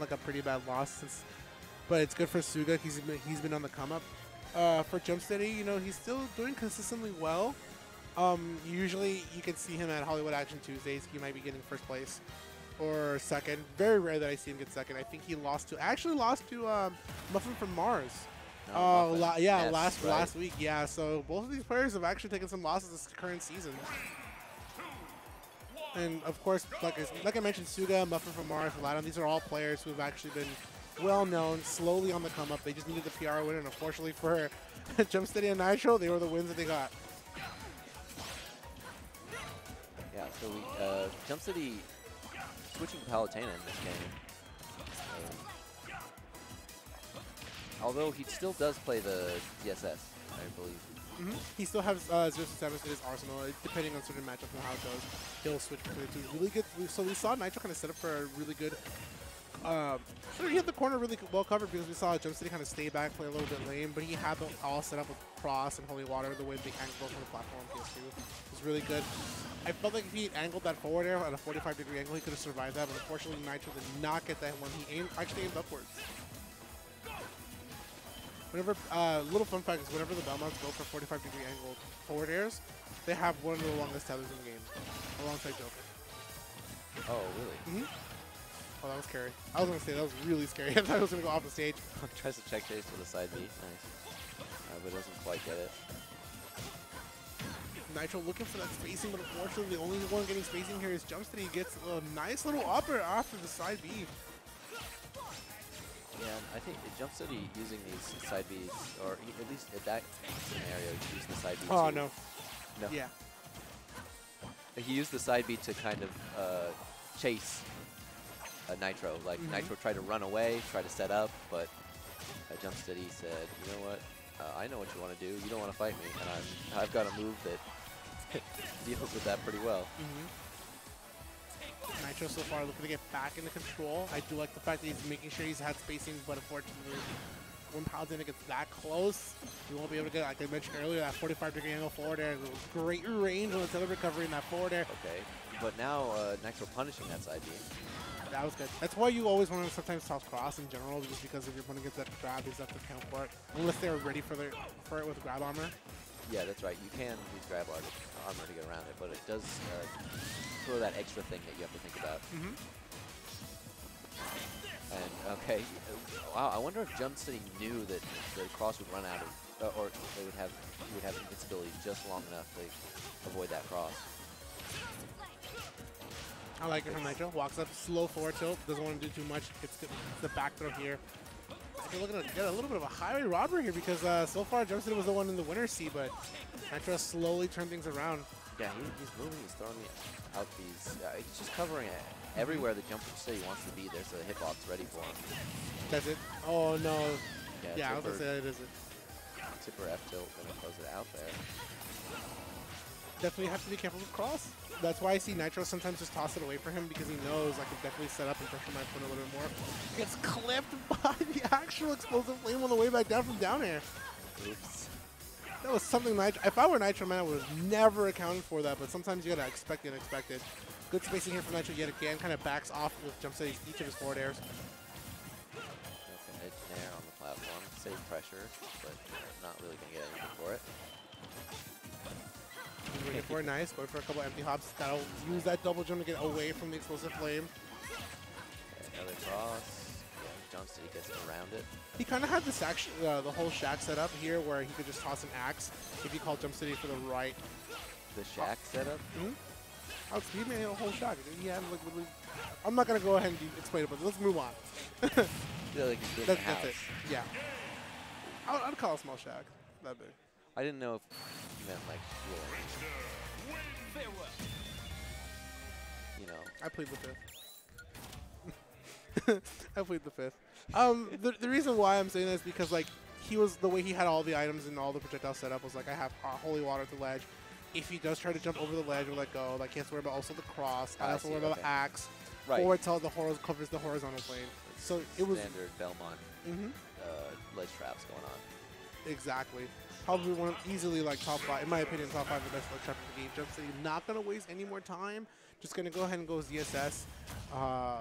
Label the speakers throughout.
Speaker 1: like a pretty bad loss. Since, but it's good for Suga. He's been, he's been on the come up. Uh, for Jumpsteady, you know, he's still doing consistently well. Um, usually you can see him at Hollywood Action Tuesdays. He might be getting first place or second. Very rare that I see him get second. I think he lost to actually lost to um, Muffin from Mars. Oh, la- yeah,
Speaker 2: Yes,
Speaker 1: last
Speaker 2: right.
Speaker 1: last week, yeah. So both of these players have actually taken some losses this current season. And of course, like I, like I mentioned, Suga, Muffin from Mars, Ladon, these are all players who have actually been well known, slowly on the come up. They just needed the PR win, and unfortunately for Jumpsteady and Nitro, they were the wins that they got.
Speaker 2: Yeah, so we, uh, Jumpsteady switching to Palutena in this game. Um, although he still does play the ZSS, I believe.
Speaker 1: Hmm He still has uh, 0 7 in his arsenal, depending on certain matchups and how it goes. He'll switch between the two. Really good. So we saw Nitro kind of set up for a really good. Um, he had the corner really well covered because we saw Jumpsteady kind of stay back, play a little bit lame, but he had them all set up with Cross and Holy Water, the way they angled from the platform on PS2. It was really good. I felt like if he angled that forward air at a 45 degree angle, he could have survived that, but unfortunately Nitro did not get that one. He aimed, actually aimed upwards. Whenever, uh, little fun fact is whenever the Belmonts go for 45 degree angled forward airs, they have one of the longest tethers in the game, alongside Joker.
Speaker 2: Oh, really?
Speaker 1: Mm-hmm. Oh, that was scary. I was gonna say that was really scary. I thought I was gonna go off the stage.
Speaker 2: Tries to tech chase with a side B. Nice. Uh, but doesn't quite get it.
Speaker 1: Nitro looking for that spacing, but unfortunately the only one getting spacing here is Jumpsteady. He gets a nice little upper after the side B.
Speaker 2: Yeah, and I think Jumpsteady using these side Bs, or at least in that scenario, he used the side B.
Speaker 1: Oh
Speaker 2: to-
Speaker 1: no.
Speaker 2: No.
Speaker 1: Yeah.
Speaker 2: He used the side B to kind of uh, chase uh, Nitro. Like
Speaker 1: Mhm.
Speaker 2: Nitro tried to run away, try to set up, but uh, Jumpsteady said, "You know what? Uh, I know what you want to do. You don't want to fight me, and I'm, I've got a move that deals with that pretty well."
Speaker 1: Mm-hmm. Nitro so far looking to get back into control. I do like the fact that he's making sure he's had spacing, but unfortunately, when Paladin gets that close, he won't be able to get, like I mentioned earlier, that 45 degree angle forward air. Great range on the tether recovery in that forward air.
Speaker 2: Okay, but now uh, Nitro punishing that side B.
Speaker 1: That was good. That's why you always want to sometimes toss cross in general, just because if your opponent gets that grab, you have to count for it. Unless they're ready for their for it with grab armor.
Speaker 2: Yeah, that's right. You can use grab armor, armor to get around it, but it does uh, throw that extra thing that you have to think about.
Speaker 1: Mm-hmm.
Speaker 2: And okay, wow. I wonder if Jumpsteady knew that the cross would run out of, uh, or they would have, he would have invincibility just long enough to avoid that cross.
Speaker 1: I like it from Nitro. Walks up, slow forward tilt, doesn't want to do too much. The, the back throw here. They're looking to get a little bit of a highway robbery here because uh, so far Jumpsteady was the one in the winner's seat, but Nitro slowly turned things around.
Speaker 2: Yeah, he, he's moving, he's throwing out these. Uh, he's just covering it. Everywhere the Jump City wants to be, there's a hitbox ready for him.
Speaker 1: That's it. Oh no.
Speaker 2: Yeah,
Speaker 1: Yeah, I was gonna
Speaker 2: tipper,
Speaker 1: say that is it.
Speaker 2: tipper F tilt, close it out there.
Speaker 1: Definitely have to be careful with cross. That's why I see Nitro sometimes just toss it away for him because he knows I can definitely set up and pressure my opponent a little bit more. Gets clipped by the actual explosive flame on the way back down from down air.
Speaker 2: Oops.
Speaker 1: That was something Nitro. If I were Nitro Man, I would have never accounted for that. But sometimes you gotta expect the unexpected. Good spacing here from Nitro yet again. Kind of backs off with Jumpsteady each of his forward airs.
Speaker 2: Nair on the platform. Save pressure, but not really gonna get anything for it.
Speaker 1: He's waiting for it nice. Going for a couple empty hops. That'll use that double jump to get away from the explosive flame.
Speaker 2: Another cross. Yeah, Jumpsteady gets around it.
Speaker 1: He kind of had this action, uh, the whole shack set up here where he could just toss an axe if he called Jumpsteady for the right.
Speaker 2: The shack setup.
Speaker 1: Hmm? Oh, he made a whole shack. He had like literally. I'm not gonna go ahead and explain it, but let's move on.
Speaker 2: Feel like
Speaker 1: That's,
Speaker 2: house.
Speaker 1: it. Yeah. I- I'd call it a small shack. That big.
Speaker 2: I didn't know if like, yeah, you know,
Speaker 1: I plead the fifth. I plead the fifth. Um, the, the reason why I'm saying that is because like he was the way he had all the items and all the projectiles set up was like I have uh, holy water at the ledge. If he does try to jump over the ledge or let go, like he has to worry about also the cross. I
Speaker 2: I
Speaker 1: also
Speaker 2: see,
Speaker 1: worry about
Speaker 2: okay.
Speaker 1: the axe.
Speaker 2: right.
Speaker 1: Forward tilt the horiz- covers the horizontal plane. So it was
Speaker 2: standard Belmont
Speaker 1: mm -hmm.
Speaker 2: uh, ledge traps going on.
Speaker 1: exactly probably one of easily like top five in my opinion top five the best the game. Jumpsteady not gonna waste any more time. Just gonna go ahead and go ZSS. Uh,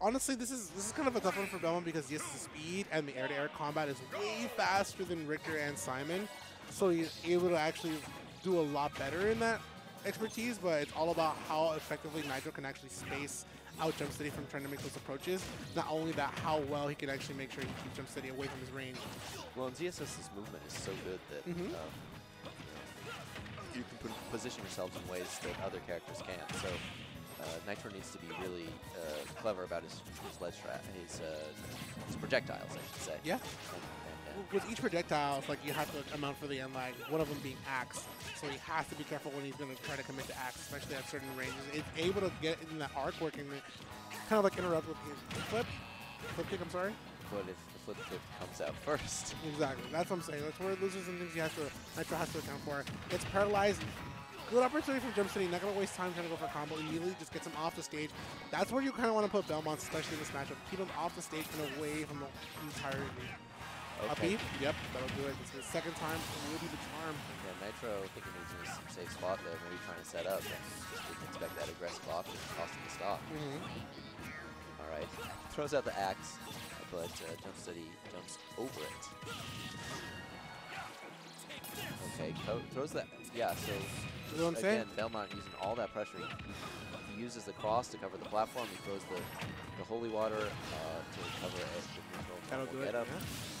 Speaker 1: honestly, this is this is kind of a tough one for Belmont because the speed and the air-to-air combat is way faster than Richter and Simon, so he's able to actually do a lot better in that expertise. But it's all about how effectively Nitro can actually space out Jumpsteady from trying to make those approaches. Not only that, how well he can actually make sure he keeps Jumpsteady away from his range.
Speaker 2: Well, and ZSS's movement is so good that
Speaker 1: Mhm.
Speaker 2: um, you can position yourselves in ways that other characters can't. So uh, Nitro needs to be really uh, clever about his, his ledge strat, his, uh, his projectiles, I should say.
Speaker 1: Yeah.
Speaker 2: And,
Speaker 1: With each projectile, it's like you have to amount for the end lag, one of them being axe. So he has to be careful when he's going to try to commit to axe, especially at certain ranges. It's able to get in that arc it kind of like interrupt with his flip. Flip kick, I'm sorry.
Speaker 2: but if the flip flip comes out first,
Speaker 1: Exactly. That's what I'm saying. That's where it loses and things he has to, Nitro has to account for. It's paralyzed. Good opportunity from Jumpsteady. Not going to waste time trying to go for a combo. Immediately just gets him off the stage. That's where you kind of want to put Belmont, especially in this matchup. Keep him off the stage and away from the entirety. Up
Speaker 2: okay.
Speaker 1: Yep, that'll do it. This is the second time. Will be the charm.
Speaker 2: Yeah, Nitro thinking he's in a safe spot there, maybe trying to set up, didn't expect that aggressive option, cost him the stop.
Speaker 1: Mm-hmm.
Speaker 2: All right, throws out the axe, but uh, Jump Steady jumps over it. Okay, co throws that. Yeah, so
Speaker 1: You know what I'm saying?
Speaker 2: again, Belmont using all that pressure. He, uses the cross to cover the platform. He throws the, the holy water uh, to cover it.
Speaker 1: That'll do it.
Speaker 2: up.
Speaker 1: yeah.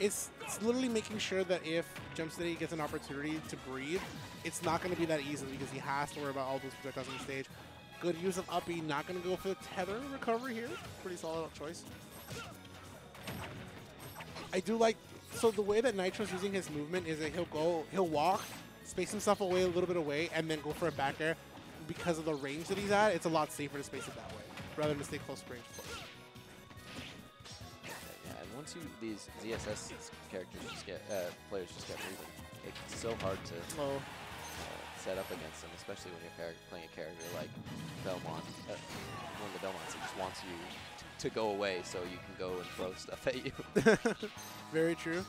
Speaker 1: It's, it's literally making sure that if Jumpsteady gets an opportunity to breathe, it's not going to be that easy because he has to worry about all those projectiles on the stage. Good use of up B, not going to go for the tether recovery here. Pretty solid choice. I do like, so the way that Nitro's using his movement is that he'll go, he'll walk, space himself away a little bit away, and then go for a back air. Because of the range that he's at, it's a lot safer to space it that way, rather than stay close range.
Speaker 2: Yeah, and once you these ZSS characters just get uh, players just get moving, it's so hard to uh, set up against them, especially when you're playing a character like Belmont. Uh, one of the Belmonts that just wants you to go away so you can go and throw stuff at you.
Speaker 1: Very true.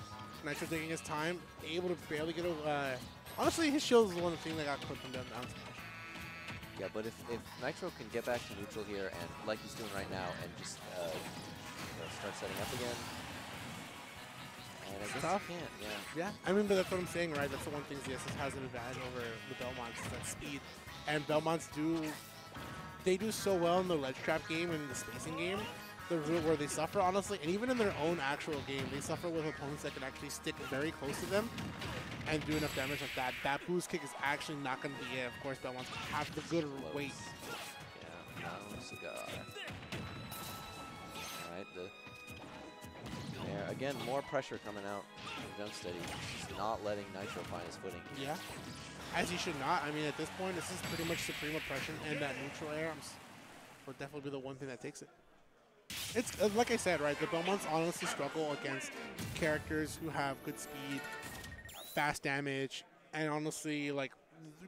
Speaker 1: Nitro taking his time, able to barely get a. Uh, honestly, his shield is the one thing that got clipped from down down smash.
Speaker 2: yeah, but if, if Nitro can get back to neutral here and like he's doing right now and just uh, start setting up again. And I guess
Speaker 1: Tough.
Speaker 2: he can't, yeah.
Speaker 1: Yeah, I mean, but that's what I'm saying, right? That's the one thing ZSS has an advantage over the Belmonts, is that speed. And Belmonts do, they do so well in the ledge trap game and the spacing game, the route where they suffer, honestly, and even in their own actual game, they suffer with opponents that can actually stick very close to them and do enough damage like that. That boost kick is actually not going to be it. Of course, Belmonts have the good
Speaker 2: Close.
Speaker 1: weight.
Speaker 2: Yeah, no cigar. Alright, the again more pressure coming out from Jump Steady. Just not letting Nitro find his footing.
Speaker 1: Yeah. As he should not. I mean, at this point, this is pretty much supreme oppression, and that neutral air will definitely be the one thing that takes it. It's uh, like I said, right? The Belmonts honestly struggle against characters who have good speed, fast damage, and honestly, like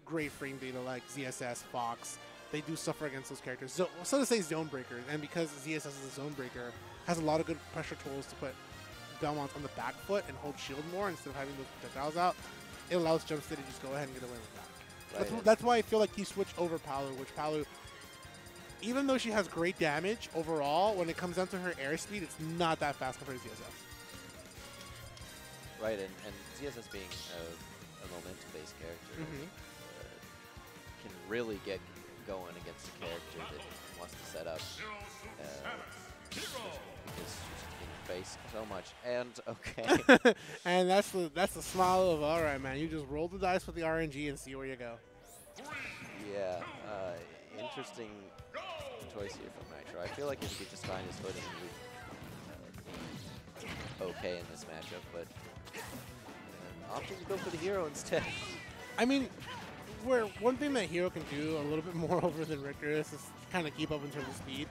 Speaker 1: great frame data, like ZSS, Fox. They do suffer against those characters. So, so to say, zone breakers, and because ZSS is a zone breaker, has a lot of good pressure tools to put Belmont on the back foot and hold shield more instead of having those projectiles out. It allows Jumpsteady to just go ahead and get away with that. That's,
Speaker 2: Right,
Speaker 1: that's why I feel like he switched over Palu, which Palu, even though she has great damage overall, when it comes down to her airspeed, it's not that fast compared to ZSS.
Speaker 2: Right, and, and ZSS being a, a momentum-based character
Speaker 1: Mhm.
Speaker 2: uh, can really get going against a character that wants to set up. Uh, because she's in your face so much. And okay,
Speaker 1: and that's the that's the smile of all right, man. You just roll the dice with the RNG and see where you go.
Speaker 2: yeah, uh, interesting choice here from Nitro. I feel like if he could just find his footing, he would uh, be okay in this matchup. But uh, opting to go for the hero instead.
Speaker 1: I mean, where one thing that Hero can do a little bit more over than Richter is, is kind of keep up in terms of speed.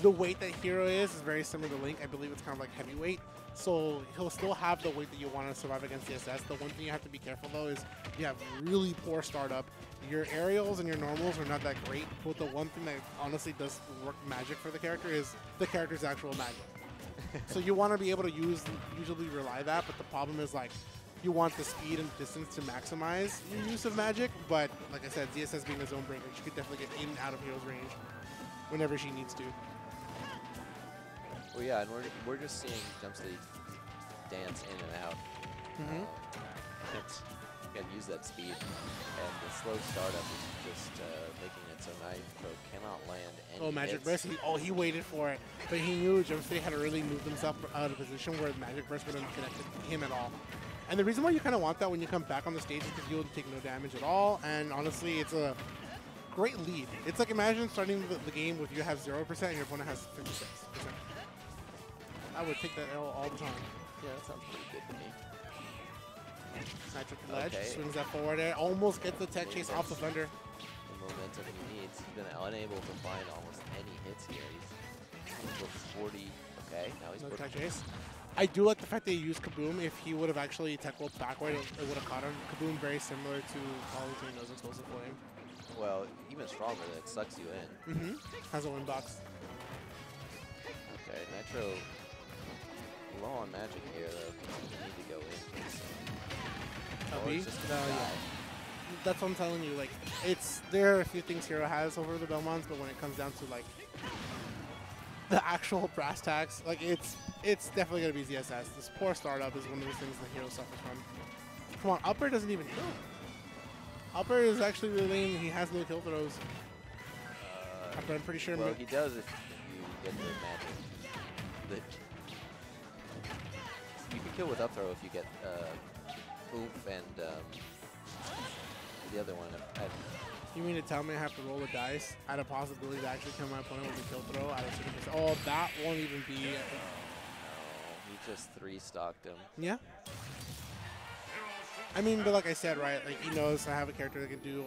Speaker 1: The weight that Hero is is very similar to Link. I believe it's kind of like heavyweight. So he'll still have the weight that you want to survive against ZSS. The one thing you have to be careful though is you have really poor startup. Your aerials and your normals are not that great, but the one thing that honestly does work magic for the character is the character's actual magic. so you want to be able to use usually rely that, but the problem is like you want the speed and distance to maximize your use of magic, but like I said, ZSS being a zone breaker, she could definitely get in and out of Hero's range whenever she needs to.
Speaker 2: Well, yeah, and we're, we're just seeing Jump dance in and out.
Speaker 1: Mhm.
Speaker 2: Um, you gotta use that speed. And the slow startup is just uh, making it so Nitro cannot land any
Speaker 1: Oh, Magic
Speaker 2: hits.
Speaker 1: Burst. He, oh, he waited for it. But he knew Jump had to really move himself out of position where Magic Burst wouldn't connect to him at all. And the reason why you kind of want that when you come back on the stage is because you'll take no damage at all. And honestly, it's a great lead. It's like imagine starting the, the game with you have 0% and your opponent has 56%. I would take that L all the time.
Speaker 2: Yeah, that sounds pretty good to me.
Speaker 1: Nitro ledge,
Speaker 2: Okay.
Speaker 1: swings that forward there, almost gets the tech chase off the Thunder.
Speaker 2: The momentum he needs. He's been unable to find almost any hits here. He's coming with 40. Okay, now he's
Speaker 1: tech chase. I do like the fact that he used Kaboom. If he would have actually tech rolled backward, it, it would have caught him. Kaboom very similar to Palutena's explosive flame.
Speaker 2: well, even stronger. That sucks you in.
Speaker 1: Mm-hmm. Has a windbox.
Speaker 2: Okay, Nitro low on magic here though. You need to go in.
Speaker 1: LB?
Speaker 2: Or just
Speaker 1: No, yeah. That's what I'm telling you. Like, it's there are a few things Hero has over the Belmonts, but when it comes down to like the actual brass tacks, like it's it's definitely gonna be ZSS. This poor startup is one of those things that Hero suffers from. Come on, upper doesn't even heal. Upper is actually really lame. He has no kill throws.
Speaker 2: Uh,
Speaker 1: I'm pretty sure.
Speaker 2: well, he does if you get the magic. The, kill with up throw if you get uh, oomph and um, the other one. I,
Speaker 1: You mean to tell me I have to roll the dice at a possibility to actually kill my opponent with a kill throw at a 60%? Oh, that won't even be.
Speaker 2: no, he just three stocked him.
Speaker 1: Yeah. I mean, but like I said, right? Like he knows I have a character that can do